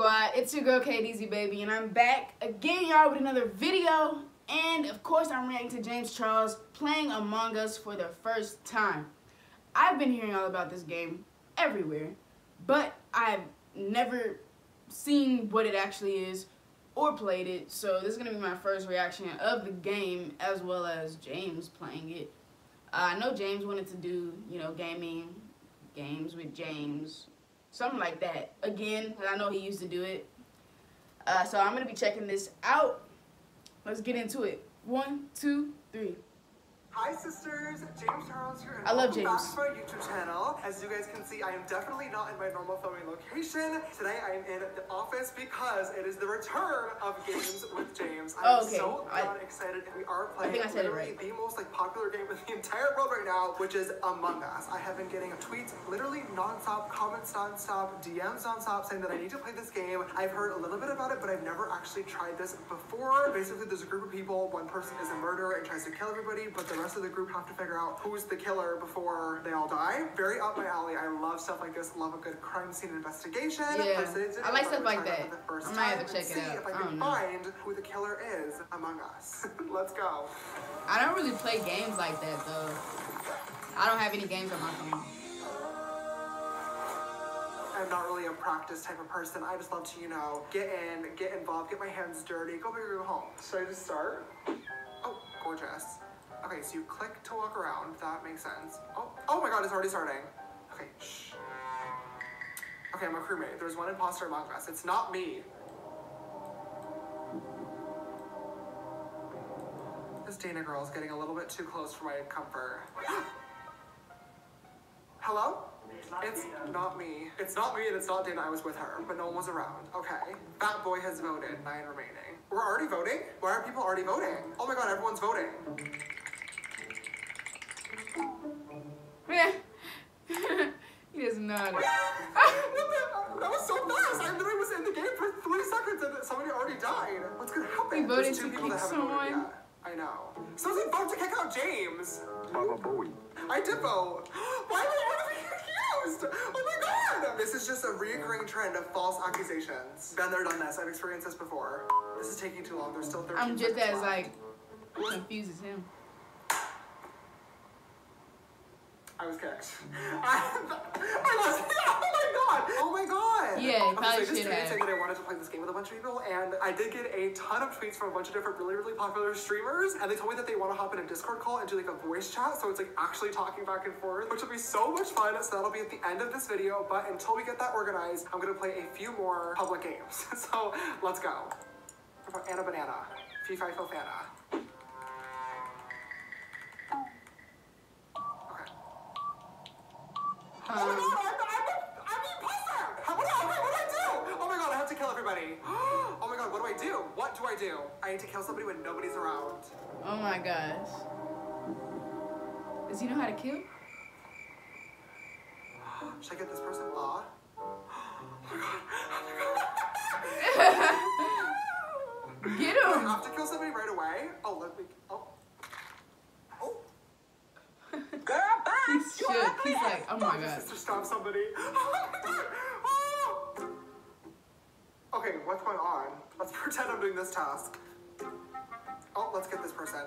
Squad? It's your girl KDeezy Baby, and I'm back again, y'all, with another video. And of course, I'm reacting to James Charles playing Among Us for the first time. I've been hearing all about this game everywhere, but I've never seen what it actually is or played it. So this is gonna be my first reaction of the game as well as James playing it. Uh, I know James wanted to do, you know, gaming games with James something like that. Again, I know he used to do it. Uh, so I'm gonna be checking this out. Let's get into it. One, two, three. Hi sisters, James Charles here and I love welcome James. back to my YouTube channel. As you guys can see, I am definitely not in my normal filming location. Today I am in the office because it is the return of Games with James. I'm Oh, okay. so I- god excited and we are I playing think I said it literally right. the most like popular game in the entire world right now, which is Among Us. I have been getting tweets literally non-stop, comments non-stop, DMs non-stop saying that I need to play this game. I've heard a little bit about it, but I've never actually tried this before. Basically, there's a group of people, one person is a murderer and tries to kill everybody, but the rest of the group have to figure out who's the killer before they all die. Very up my alley. I love stuff like this. Love a good crime scene investigation. Yeah. I like stuff like that. for the first I might have to check and it see out. If I I can know. find who the killer is among us. Let's go. I don't really play games like that though. I don't have any games on my phone. I'm not really a practice type of person. I just love to, you know, get in, get involved, get my hands dirty, go big or go home. Should I just start? Oh, gorgeous. Okay, so you click to walk around. That makes sense. Oh, oh my god, it's already starting. Okay, shh. Okay, I'm a crewmate. There's one imposter among us. It's not me. This Dana girl is getting a little bit too close for my comfort. Hello? It's not me. It's not me and it's not Dana. I was with her, but no one was around. Okay. Fat boy has voted. Nine remaining. We're already voting? Why are people already voting? Oh my god, everyone's voting. he doesn't know. how to- What the- that was so fast. I literally was in the game for three seconds and somebody already died. What's gonna happen? We voted There's two to people kick that haven't voted someone. I know. So Someone vote to kick out James. Baba Bowie. I did vote. Why am I being accused? Oh my god! This is just a reoccurring trend of false accusations. Been there, done this. I've experienced this before. This is taking too long. There's still 13 I'm just as left. like confuses him. I was kicked. I, I was. Oh my god! Oh my god! Yeah, you probably so I just should tweeted have. saying that I wanted to play this game with a bunch of people, and I did get a ton of tweets from a bunch of different really, really popular streamers, and they told me that they want to hop in a Discord call and do like a voice chat, so it's like actually talking back and forth, which will be so much fun. So that'll be at the end of this video. But until we get that organized, I'm gonna play a few more public games. so let's go. Anna Banana? Fee Fi Oh my god, I'm, I'm, I'm the imposter! How, what, do I, what do I do? Oh my god, I have to kill everybody. Oh my god, what do I do? What do I do? I need to kill somebody when nobody's around. oh my gosh. Does he know how to kill? Should I get this person? Ah. Get Do I him! have to kill somebody right away? Oh, let me. Oh. Oh. He's. Like, oh my god. sister stop somebody. Oh. Oh. Okay, what's going on? Let's pretend I'm doing this task. Oh, let's get this person.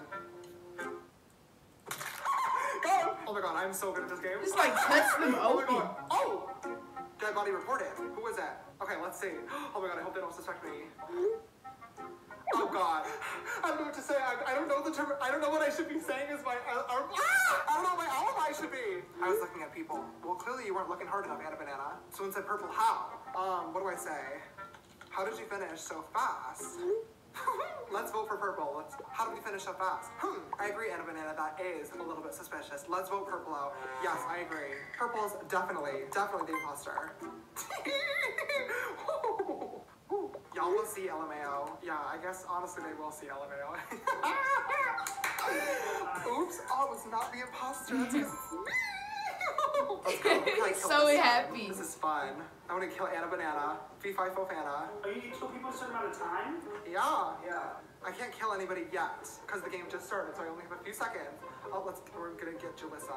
Go! Oh my god, I'm so good at this game. Just like cuts them Oh my open. god. Oh! Dead body reported. Who was that? Okay, let's see. Oh my god, I hope they don't suspect me. Oh god. I don't know what to say. I, I don't know the term. I don't know what I should be saying is my. Uh, uh, ah! I should be. I was looking at people. Well, clearly you weren't looking hard enough, Anna Banana. Someone said purple. How? Um, what do I say? How did you finish so fast? Let's vote for purple. Let's, how did we finish so fast? Hmm. I agree, Anna Banana. That is a little bit suspicious. Let's vote purple out. Yes, I agree. Purple's definitely, definitely the imposter. Y'all will see LMAO. Yeah, I guess honestly they will see LMAO. Oops, it was not the imposter. That's 'cause it's me. Let's go. Can I He's kill so this? happy. This is fun. I want to kill Anna Banana. Fee Fi Fo Fana. Are you kill people a certain amount of time? Yeah. Yeah. I can't kill anybody yet because the game just started, so I only have a few seconds. Oh, let's. We're gonna get Jalissa.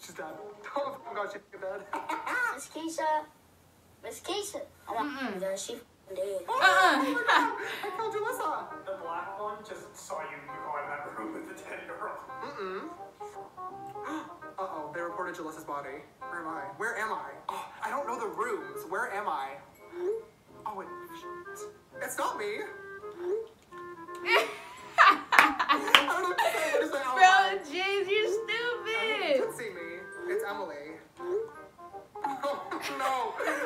She's dead. Oh my god, god, she's dead. Miss Keisha. Miss Keisha. I want. She f***ing dead. oh, my uh-uh. just saw you go in that room with the dead girl. Mm-mm. Uh-oh, they reported Jalissa's body. Where am I? Where am I? Oh, I don't know the rooms. Where am I? Oh, it, it's not me. I don't know what to say. What is oh, my Bro. James, you're You stupid. can see me. It's Emily. Oh, no.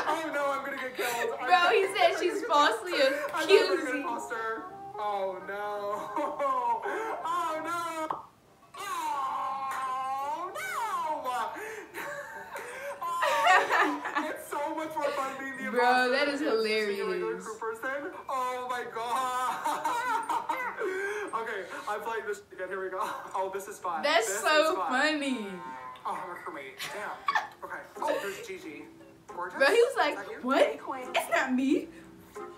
Oh, no, I'm gonna get killed. I'm- Bro, he said she's falsely I'm not gonna get accusing. imposter. Oh, no. God. okay, I'm playing this again. Here we go. Oh, this is fun. That's This so is fun. funny. Oh, I'm a crewmate. Damn. Okay. Oh, there's Gigi. Gorgeous. Bro, he was like, Is that you? what? It's not me.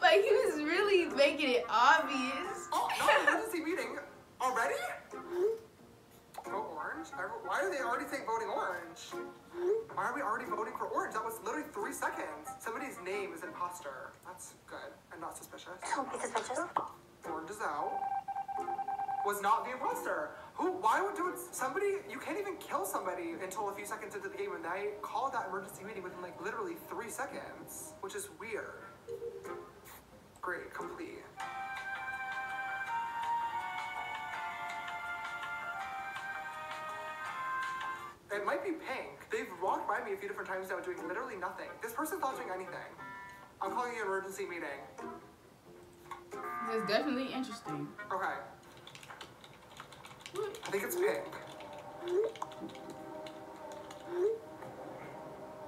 Like, he was really making it obvious. Oh, no, emergency meeting. Already? Vote orange? Every- Why are they already saying voting orange? Why are we already voting for orange? That was literally three seconds. Somebody's name is imposter. That's good and not suspicious. Don't be suspicious. Orange is out. Was not the imposter. Who? Why would do it? Somebody. You can't even kill somebody until a few seconds into the game, and they called that emergency meeting within like literally three seconds, which is weird. Great, complete. It might be pink. They've walked by me a few different times now doing literally nothing. This person's not doing anything. I'm calling an emergency meeting. This is definitely interesting. Okay. I think it's pink.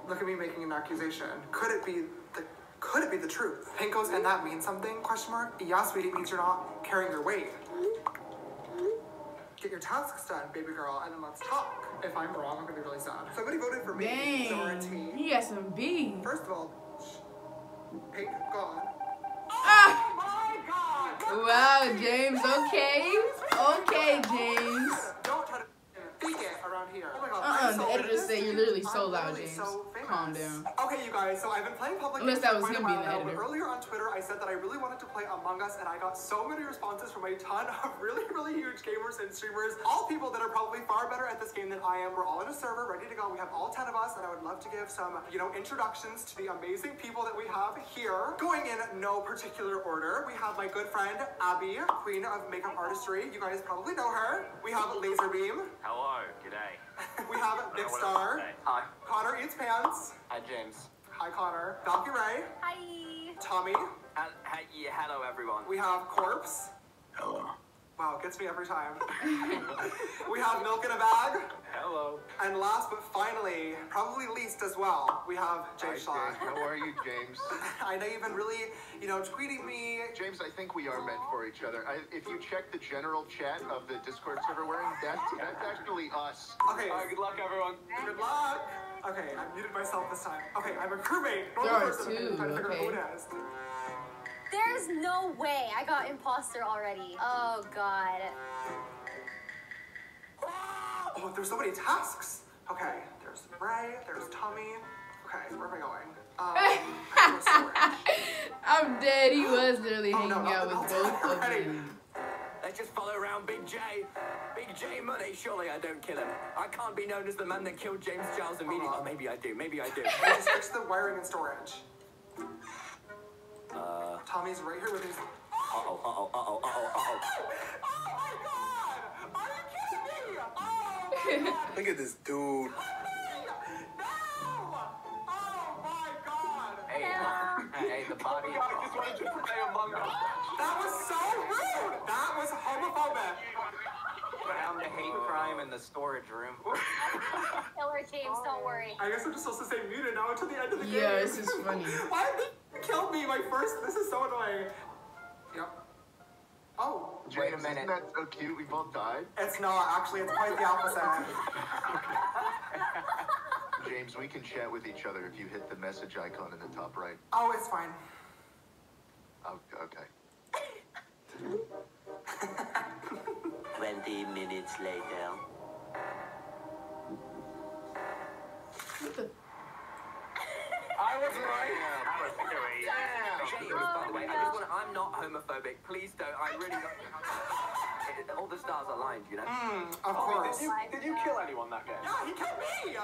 Look at me making an accusation. Could it be the could it be the truth? Pink goes, and that means something? Question mark. Yeah, sweetie, it means you're not carrying your weight. Get your tasks done, baby girl, and then let's talk. If I'm wrong, I'm gonna be really sad. Somebody voted for me. Dang. He got some beef. First of all, pink gone. Wow, James, okay. Okay, James. Don't try to fake it around here. Oh my god. Uh-uh, so the good at editor said you're literally so I'm loud, James. so. Calm down. Okay, you guys. So I've been playing public Unless that for was quite a him being while the now, editor. Earlier on Twitter, I said that I really wanted to play Among Us, and I got so many responses from a ton of really, really huge gamers and streamers. All people that are probably far better at this game than I am. We're all in a server, ready to go. We have all ten of us, and I would love to give some, you know, introductions to the amazing people that we have here. Going in no particular order, we have my good friend Abby, Queen of Makeup Artistry. You guys probably know her. We have Laserbeam. Hello, g'day. We have Vikkstar. Hi. Connor Eats Pants. Hi, James. Hi, Connor. Valkyrae. Hi. Tommy. Ha- ha- yeah, hello, everyone. We have Corpse. Hello. Wow, gets me every time. we have Milk in a Bag. Hello. And last but finally, probably least as well, we have Jschlatt. How are you, James? I know you've been really, you know, tweeting me. James, I think we are meant for each other. I, if you check the general chat of the Discord server we're in, that's, that's actually us. Okay, Hi, good luck, everyone. good luck. Okay, I muted myself this time. Okay, I'm a crewmate. There are person. two, I'm trying to figure out who okay. it is. There's no way I got imposter already. Oh god. Oh, there's so many tasks. Okay, there's Ray, there's Tommy. Okay, where am I going? Um, I have no storage. I'm dead. He was literally Oh, hanging no, no, out no, with no, both of them. Let's just follow around Big J. Big J money. Surely I don't kill him. I can't be known as the man that killed James Charles immediately. Oh, maybe I do. Maybe I do. I just fixed the wiring and storage. Uh, Tommy's right here with his. uh-oh, uh-oh, uh-oh, uh-oh, uh-oh. Oh my god! Are you kidding me? Oh my god! Look at this dude. No! Oh my god! Hey, hey, the body. I just wanted to play Among Us. That was so rude! That was homophobic! Found a hate crime in the storage room. Killer James, don't worry. I guess I'm just supposed to stay muted now until the end of the game. Yeah, this is funny. Why did they kill me my first? This is so annoying. Yep. Oh, James, Wait a minute. Isn't that so cute? We both died. it's not actually. It's quite the opposite. James, we can chat with each other if you hit the message icon in the top right. Oh, it's fine. Oh, okay. 20 minutes later. What the? I was right. That was three. James, by the way, I just want to, I'm not homophobic. Please don't. I really don't. All the stars aligned, you know? Mm, of Oh, course. did you, did you kill anyone that game? Yeah, he killed me!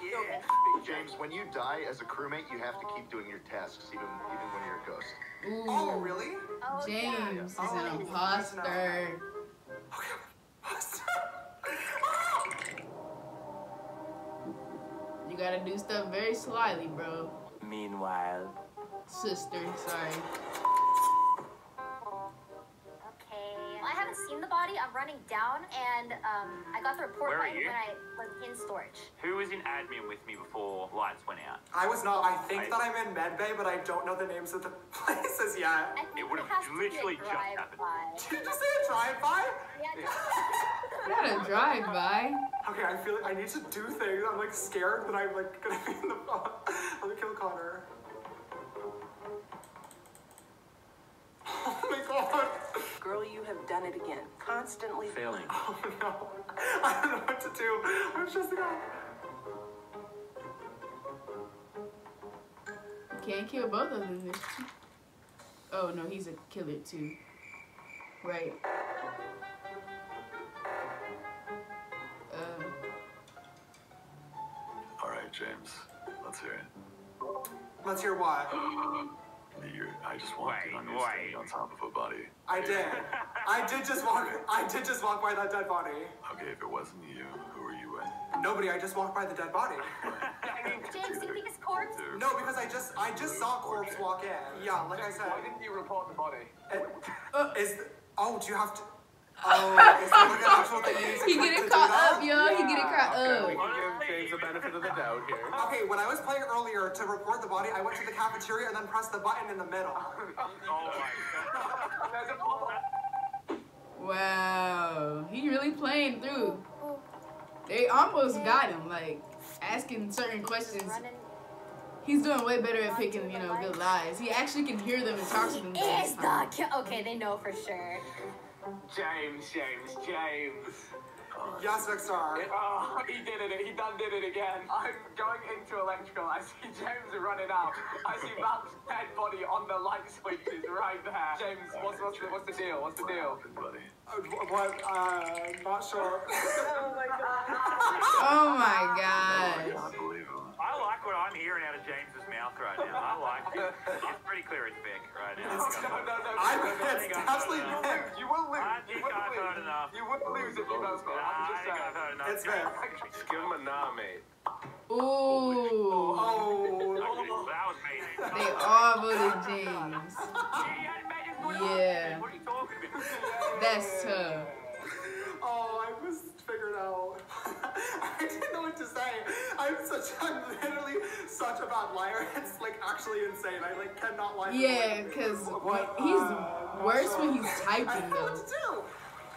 Yeah. James, when you die as a crewmate, you have to keep doing your tasks, even even when you're a ghost. Ooh. Oh, really? Oh, yeah. James is Oh, an that's imposter. Gotta do stuff very slyly, bro. Meanwhile. Sister, sorry. Okay. I haven't seen the body. I'm running down, and um, I got the report Where are right you? when I was in storage. Who was in admin with me before lights went out? I was not. I think I- that I'm in Medbay, but I don't know the names of the places yet. I think It would've has to be a literally just happened. drive-by. Did you just say a drive-by? Yeah, Not a drive-by. Okay, I feel like I need to do things. I'm like scared that I'm like gonna be in the. Let me kill Connor. Oh my god. Girl, you have done it again. Constantly Failing. Oh no. I don't know what to do. I'm stressing out. Can't kill both of them. There's two- Oh no, he's a killer too. Right. Right, James. Let's hear it. Let's hear what. You, I just walked in on you wait. standing on top of a body. I did. I did just walk. I did just walk by that dead body. Okay, if it wasn't you, who were you with? Nobody. I just walked by the dead body. James, do you think it's corpse? No, because I just I just saw corpse walk in. Yeah, like I said. Why didn't you report the body? It- uh, Is oh, do you have to? Oh, is there like an actual thing you need to he click getting to do caught that? up, yo. He getting caught Okay, we up. can give James the benefit of the doubt here. Okay, when I was playing earlier to report the body, I went to the cafeteria and then pressed the button in the middle. Oh my god. There's a pop- Wow, he really playing through. They almost got him, like asking certain questions. Running. He's doing way better at picking, you know, good lies. He actually can hear them and talk to them. at the Is the ki- okay? They know for sure. James, James, James. Yes, Vikkstar. Oh, he did it. He done did it again. I'm going into electrical. I see James running out. I see Val's dead body on the light switches right there. James, what's, what's, the, what's the deal? What's the deal? Happened, buddy. Uh, what? Uh, not sure. Oh my god. Oh my god. Clear it's Vic right now. No, no, no. I no, no, no. it's absolutely no. Vic. You will lose. I You think will I've lose. heard enough. You wouldn't lose if you both were. I'm I just think I've heard enough. It's Vic. Just give him a nah, mate. Ooh. Oh. That was oh. me. They all voted James. Yeah. What are you talking about? That's tough. Oh, I was figured out. I didn't know what to say. I'm such. I'm literally such a bad liar. It's like actually insane. I like cannot lie. Yeah, because what, he's uh, worse when he's typing. I don't know what to do.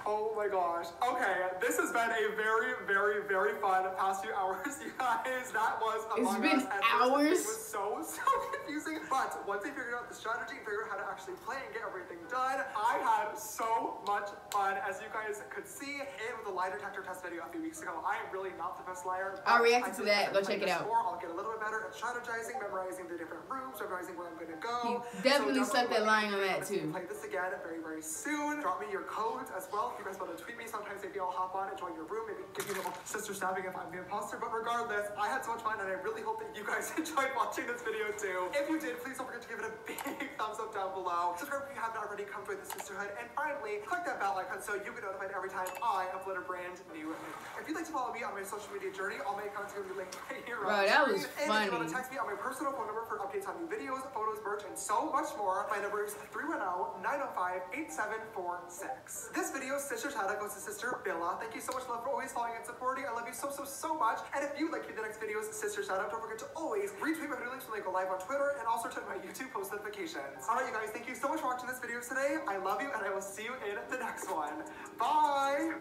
Oh my gosh. Okay, this has been a very, very, very fun past few hours, you guys. That was It's Among been Us. Hours? It was so, so confusing. But once I figured out the strategy, figured out how to actually play and get everything done, I had so much fun. As you guys could see, with the lie detector test video a few weeks ago, I am really not the best liar. I reacted to that. Go check it out. More, I'll get a little bit better at strategizing, memorizing the different rooms, memorizing where I'm gonna go. You definitely So sucked definitely line on that, too. Play this again very, very soon. Drop me your codes as well. You guys want to tweet me, sometimes maybe I'll hop on and join your room. Maybe little sister stabbing if I'm the imposter. But regardless, I had so much fun and I really hope that you guys enjoyed watching this video too. If you did, please don't forget to give it a big thumbs up down below. Subscribe if you have not already. Come join the sisterhood. And finally, click that bell icon so you get notified every time I upload a brand new video. If you'd like to follow me on my social media journey, all my accounts are going to be linked right here. Bro, that was. And if you want to text me on my personal phone number for updates on new videos, photos, merch, and so much more, my number is 310-905-8746. This video, Sister Tada, goes to Sister Billa. Thank you so much, love, for always following and supporting. I love you so, so, so much. And if you'd like the next videos, Sister Shout Out, don't forget to always retweet my video links when they go live on Twitter and also turn my YouTube post notifications. Alright, you guys, thank you so much for watching this video today. I love you, and I will see you in the next one. Bye!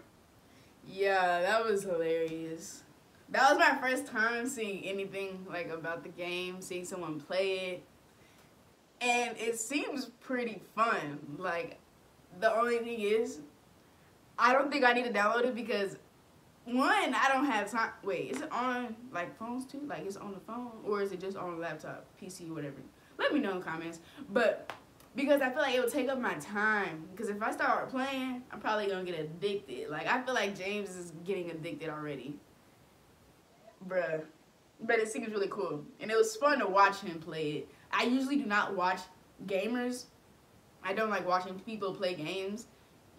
Yeah, that was hilarious. That was my first time seeing anything like about the game, seeing someone play it. And it seems pretty fun. Like the only thing is I don't think I need to download it because one, I don't have time. Wait, is it on like phones too? Like it's on the phone, or is it just on laptop, PC, whatever? Let me know in the comments. But because I feel like it would take up my time. Because if I start playing, I'm probably gonna get addicted. Like I feel like James is getting addicted already, bruh. But it seems really cool, and it was fun to watch him play it. I usually do not watch gamers. I don't like watching people play games,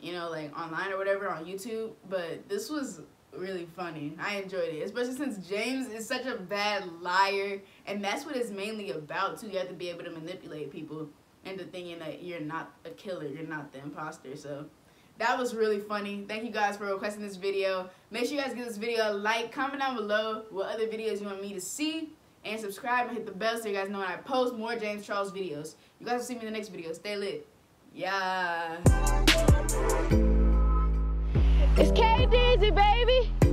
you know, like online or whatever on YouTube. But this was really funny. I enjoyed it, especially since James is such a bad liar, and that's what it's mainly about too. You have to be able to manipulate people into thinking that you're not a killer, you're not the imposter. So that was really funny. Thank you guys for requesting this video. Make sure you guys give this video a like, comment down below what other videos you want me to see, and subscribe and hit the bell so you guys know when I post more James Charles videos. You guys will see me in the next video. Stay lit. Yeah. It's KDeezy, baby.